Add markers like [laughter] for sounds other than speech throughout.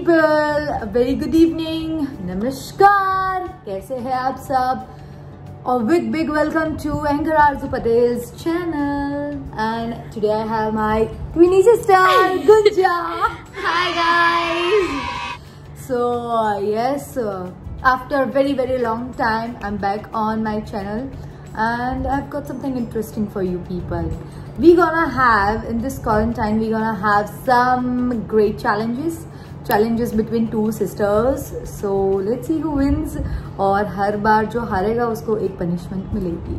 people, a very good evening. Namaskar. Kaise hai aap sab? A big, big welcome to Anchor Arzoo Patel's channel. And today I have my twin sister, Gunja. [laughs] Hi guys. So yes, after a very, very long time, I'm back on my channel. And I've got something interesting for you people. We're gonna have, in this quarantine, we're gonna have some great challenges. Challenges between two sisters. So let's see who wins. और हर बार जो हारेगा उसको एक punishment मिलेगी।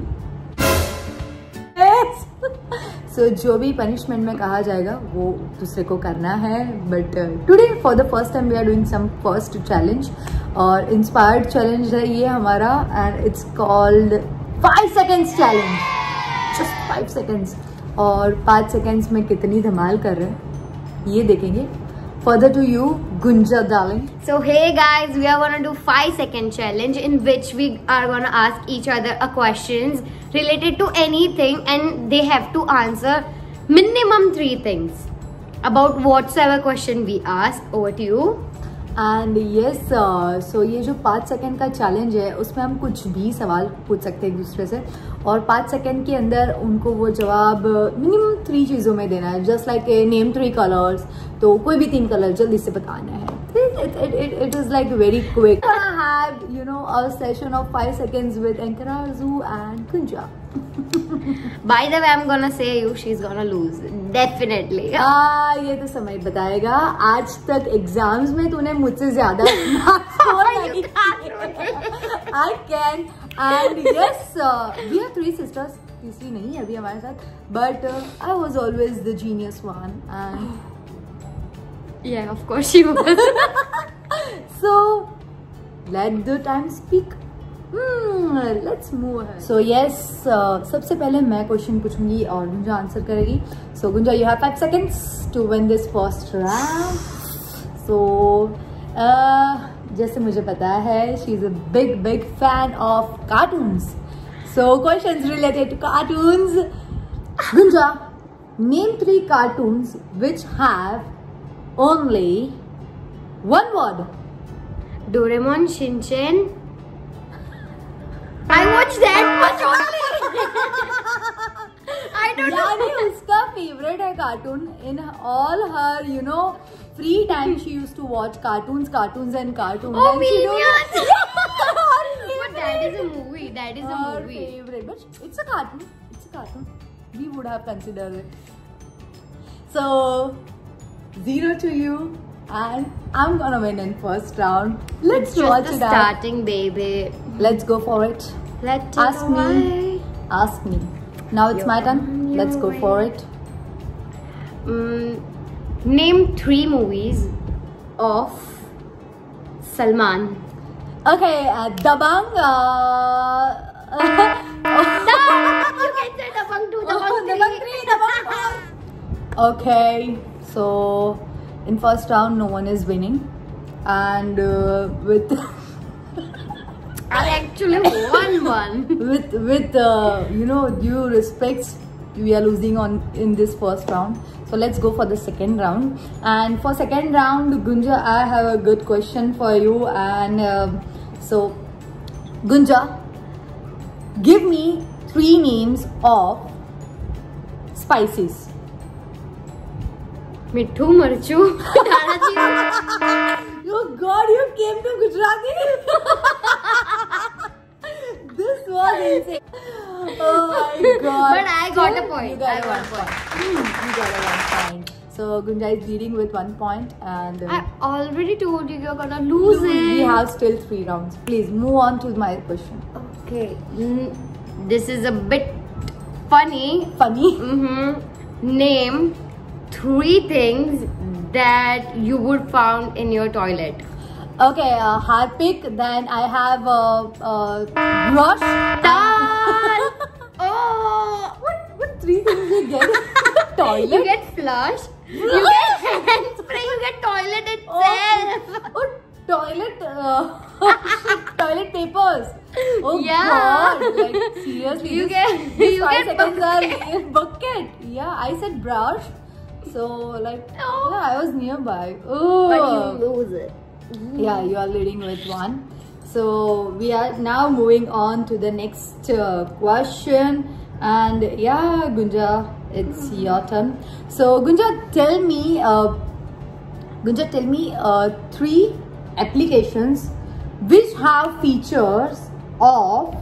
सो [laughs] so, जो भी punishment में कहा जाएगा वो दूसरे को करना है। But today for the first time we are doing some first challenge और इंस्पायर्ड चैलेंज है ये हमारा and it's called five seconds challenge just five seconds और पाँच सेकेंड्स में कितनी धमाल कर रहे हैं ये देखेंगे। Further to you, Gunja darling. So hey guys, we are gonna do 5 second challenge in which we are gonna ask each other a questions related to anything and they have to answer minimum 3 things about whatsoever question we ask. Over to you. And yes so ये जो पाँच second का challenge है, उसमें हम कुछ भी सवाल पूछ सकते हैं एक दूसरे से। और पाँच सेकेंड के अंदर उनको वो जवाब मिनिमम थ्री चीज़ों में देना है just like name three colours तो कोई भी तीन कलर जल्दी से बताना है। it, it, it, it is like very quick. I had, you know, a session of 5 seconds with Ankara Arzu and Kunja. By the way, I'm gonna say you, she's gonna lose. Definitely. Ah, ये तो समय बताएगा. आज तक exams में तूने मुझसे ज़्यादा marks I can. And yes, uh, we are three sisters. तीसरी नहीं है अभी हमारे साथ. But uh, I was always the genius one. And yeah of course she was. [laughs] So let the time speak. Let's move so yes सबसे पहले मैं question पूछूँगी और गुंजा आंसर करेगी. So Gunja you have five to win this first round so जैसे मुझे पता है she is a big fan of cartoons so question related to cartoons Gunja name three cartoons which have only one word Doraemon, Shinchan. I watch that much only. [laughs] I don't know. यानी उसका favourite है cartoon in all her you know free time she use to watch cartoons cartoons and cartoon Oh, Minions. [laughs] But that is a movie. That is a movie. favorite but it's a cartoon it's a cartoon we would have considered it so zero to you and i'm gonna win in first round let's It's watch just the it out starting, baby. let's go for it Let's Ask me. ask me now it's my turn let's go for it Mm, name three movies of Salman. Okay, uh, Dabangg. Uh, [laughs] [laughs] you can say Dabangg 2, Dabangg 3. Dabangg three, Dabangg four. [laughs] Okay, so in first round, no one is winning, and uh, with [laughs] I actually won one. with with uh, you know due respects, we are losing on in this first round. So let's go for the second round. And for second round, Gunja, I have a good question for you. And uh, so, Gunja, give me three names of spices. Mithu મરચું [laughs] Oh God, you came to Gujarati. [laughs] this was insane. Oh my [laughs] God. But I got a point. You got I a one point. point. Hmm, you got a one point. So Gunja is leading with one point and uh, I already told you you're gonna lose it. We have still three rounds. Please move on to my question. Okay. Mm, this is a bit funny. Funny. Mm-hmm. Name three things that you would found in your toilet. Okay, uh, Harpic. Then I have uh, uh, brush. [laughs] Oh, What? What three things you get? [laughs] Toilet. you get flush. You get hand spray. You get toilet itself. Oh, toilet, uh, [laughs] toilet papers. Oh Yeah. God! Like seriously, You this- get- this you five get seconds bucket. are bucket. Yeah, I said brush, So like, No. yeah, I was nearby. Oh, But you lose it. yeah, you are leading with one. So we are now moving on to the next uh, question. And yeah, Gunja, it's your turn. So Gunja, tell me, uh, Gunja, tell me uh, three applications which have features of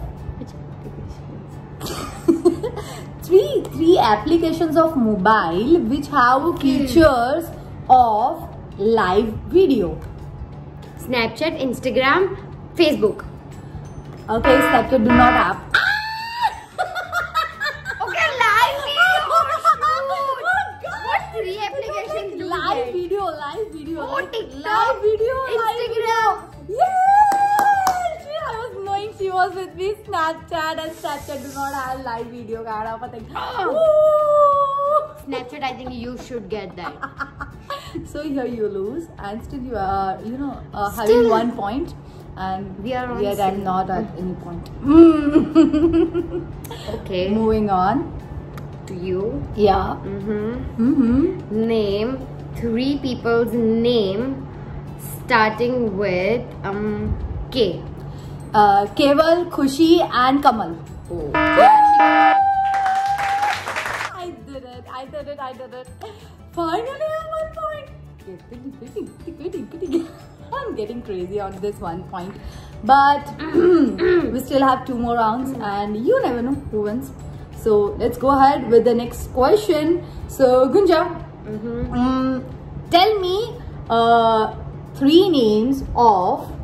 [laughs] three three applications of mobile which have features of live video. Snapchat, Instagram, Facebook. Okay, Snapchat do not have. She was with me. Snapchat and Snapchat do not have live video. Cara, pata Oh. Woo! Snapchat, I think you should get that. [laughs] So here you lose, and still you are, you know, uh, having one point, and We are on yet I'm not at any point. [laughs] Okay. Moving on. To you. Yeah. Mm-hmm. Mm-hmm. Name three people's name starting with um K. Uh, Keval, Khushi, and Kamal. Oh. I did it. I did it. I did it. Finally, I have one point. Getting, getting, getting, getting. [laughs] I'm getting crazy on this one point. But [clears throat] we still have two more rounds, and you never know who wins. So let's go ahead with the next question. So, Gunja, Mm-hmm. um, tell me uh, three names of.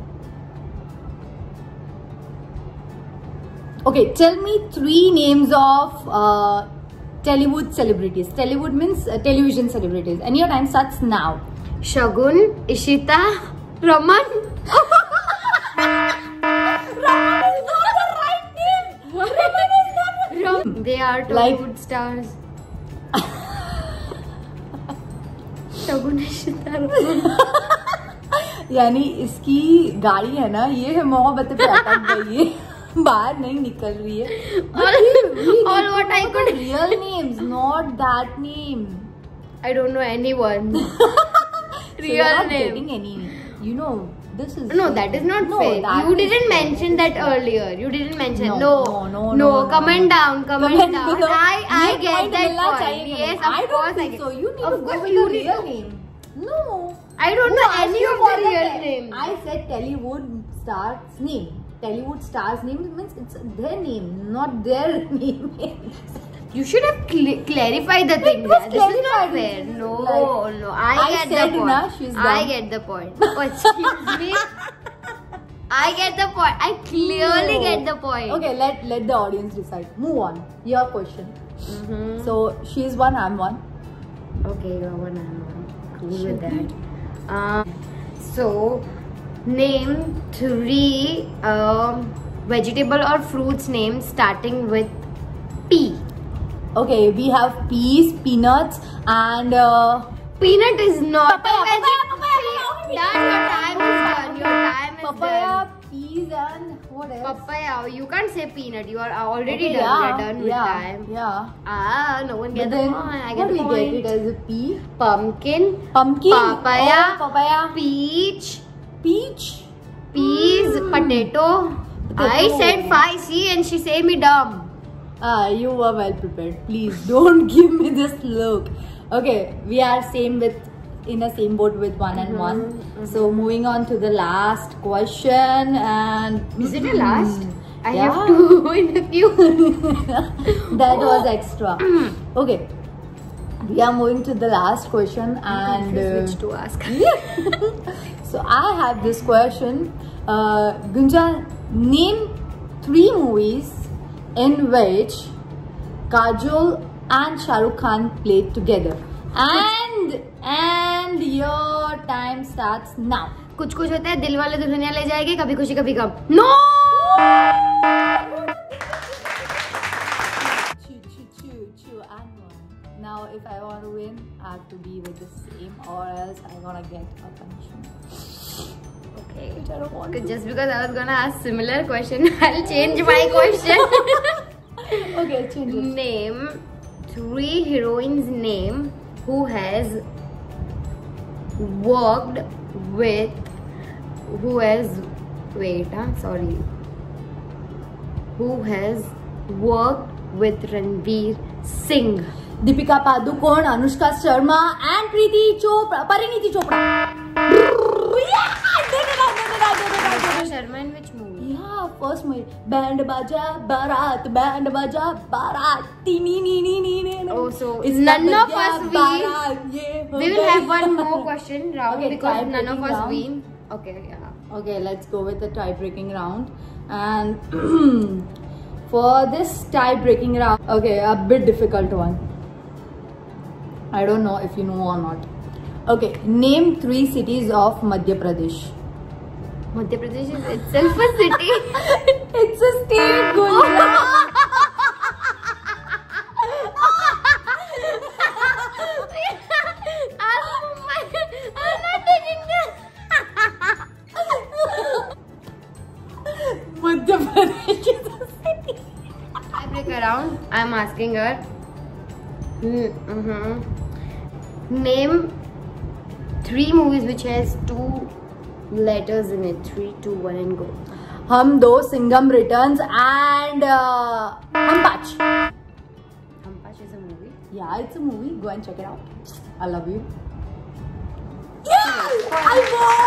Okay, tell me three names of uh, Tollywood celebrities. Tollywood means uh, television celebrities. And your time starts now. Shagun, Ishita, Raman. Raman is not the right name. Raman is not the Ram- they are Like- stars. Shagun, Ishita, Raman. यानी इसकी गाड़ी है ना ये है मोहब्बत पे अटक गई है बाहर नहीं निकल रही है all what I could real names not that name I don't know anyone real name any you know this is no that is not no, fair you didn't mention that earlier you didn't mention no no no, no, no comment down comment, comment down below. i i you get that point. Chahiye. yes of I course i get so you need of to go for your real name no i don't no, know any of the real name i said Tollywood star's name Tollywood star's name means it's their name, not their [laughs] name. You should have cl- clarified the thing. was This is not fair. No, like- no. I, I get said the point. na, she's I get the point. [laughs] Oh, excuse me. I get the point. I clearly No. get the point. Okay, let let the audience decide. Move on. Your question. Mhm. So she's one, I'm one. Okay, you're one and one. Cool with that. Um, so, name three um, vegetable or fruits names starting with P. Okay, we have peas, peanuts, and uh, Peanut is not Papaya, a papaya, vegetable. Done. Your time is done. Your time is papaya, done. peas, and what else? Papaya. You can't say peanut. You are already Okay, done. yeah, You're done with yeah, time. Yeah. Ah, no one gets the point. I what get do the we get it as a pea? Pumpkin, Pumpkin. Papaya. Oh, papaya. peach, Peach. peas, Mm. potato. Potato. I said five. See, and she say me dumb. Ah, you were well prepared. Please don't [laughs] give me this look. Okay, we are same with in the same boat with one and one. Mhm, So moving on to the last question and Is it a last? I Yeah. have to in the queue. that was extra. [clears throat] okay, we are moving to the last question and. uh, which to ask. [laughs] so I have this question. Uh, Gunja, name three movies in which Kajol and Shahrukh Khan played together. And and your time starts now. कुछ कुछ होता है दिल वाले दुल्हनिया ले जाएँगे Kabhi Khushi Kabhi Gham no Choo if I want to win, I have to be with the same or else I'm gonna get a punishment. Okay. Which I don't want to. Just because I was gonna ask similar question, [laughs] I'll change my [laughs] question. Okay, change it. name three heroines' name who has worked with who has wait huh? sorry who has worked with Ranveer Singh Deepika Padukone Anushka Sharma and Preeti Chopra Parineeti Chopra Band Baaja Baaraat Band Baaja Baaraat okay let's go with the tie breaking round and for this type breaking round okay a bit difficult one I don't know if you know or not. Okay, name three cities of Madhya Pradesh. Madhya Pradesh is itself a city [laughs] It's a state, Gunja. I'm not. Madhya Pradesh is a city. I break around. I'm asking her. Mm-hmm Name three movies which has two letters in it. Three, two, one, and go. हम दो Singham returns and हम पांच Hampash is a movie. Yeah, it's a movie. Go and check it out. I love you. Yeah, I won!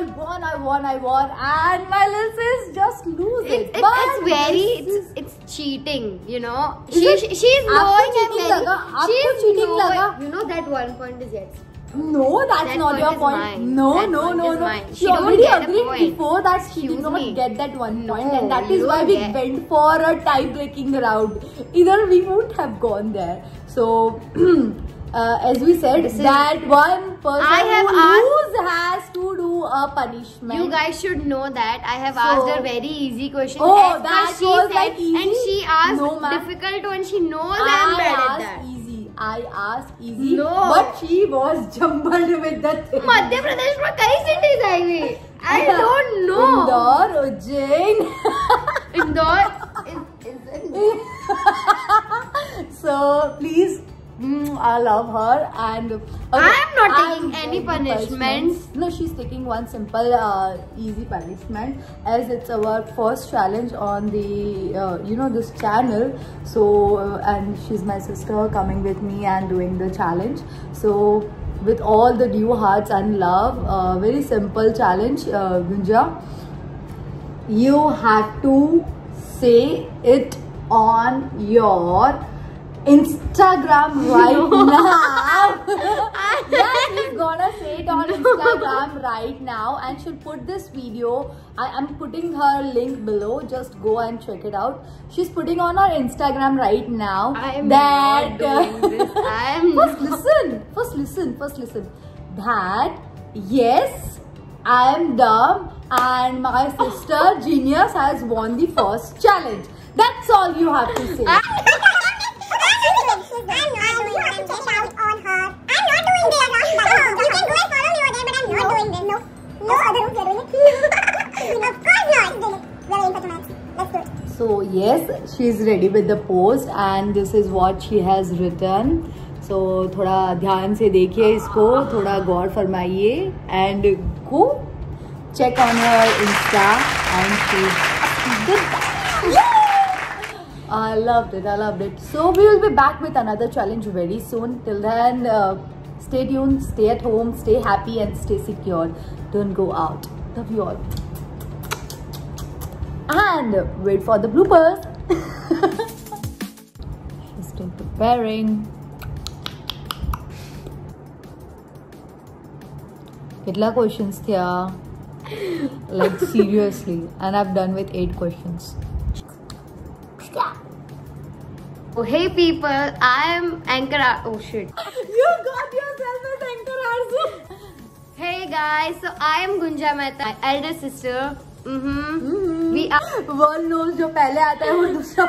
I won, I won, I won, and my little sis just lose It, it, but it's very, it's, it's cheating, you know. She, she's knowing and very, laga, she's cheating knowing, laga. You know that one point is yet. No, that's that not point your point. Mine. No, that no, point no, no. She, she already agreed before that she did not get that one no, and that is why we get. went for a tie breaking round. Either we wouldn't have gone there. So. [clears throat] uh, as we said, This is- that one person I have who asked- lose has to do a punishment. You guys should know that I have So- asked her very easy questions. Oh, As per that she was said, like easy? and she asked No, ma'am. difficult one. She knows I I'm bad at asked that. easy. I asked easy. No. But she was jumbled with the thing. Madhya Pradesh में कई cities आई हुई. I don't know. Indore, Ujjain. Indore [laughs] is, is [laughs] so please mm, i love her and okay, I am not I'm taking any taking punishments. no she's taking one simple uh, easy punishment as it's our first challenge on the uh, you know this channel. So uh, and she's my sister coming with me and doing the challenge. So with all the due hearts and love uh, very simple challenge uh, gunja. You have to say it on your Instagram right [laughs] now. [laughs] yeah, she's gonna say it on Instagram right now and she'll put this video. I am putting her link below. Just go and check it out. She's putting on her Instagram right now. I am that not doing this. I [laughs] am first listen. First listen. First listen. That yes, I am dumb and my sister Genius has won the first challenge. That's all you have to say. So yes, she is ready with the post and this is what she has written. So थोड़ा ध्यान से देखिए इसको थोड़ा गौर फरमाइए and go check on her Insta and she's good. I loved it. I loved it. So we will be back with another challenge very soon. Till then, uh, stay tuned, stay at home, stay happy, and stay secure. Don't go out. Love you all. And wait for the bloopers. [laughs] She's still preparing. કેટલા questions થયા like [laughs] seriously and I've done with eight questions. Oh, hey people, I am Anchor. Ar- Oh shit. Guys, so I am Gunja Mehta, my elder sister. Mm-hmm. Mm -hmm. We are. One knows जो पहले आता है वो दूसरा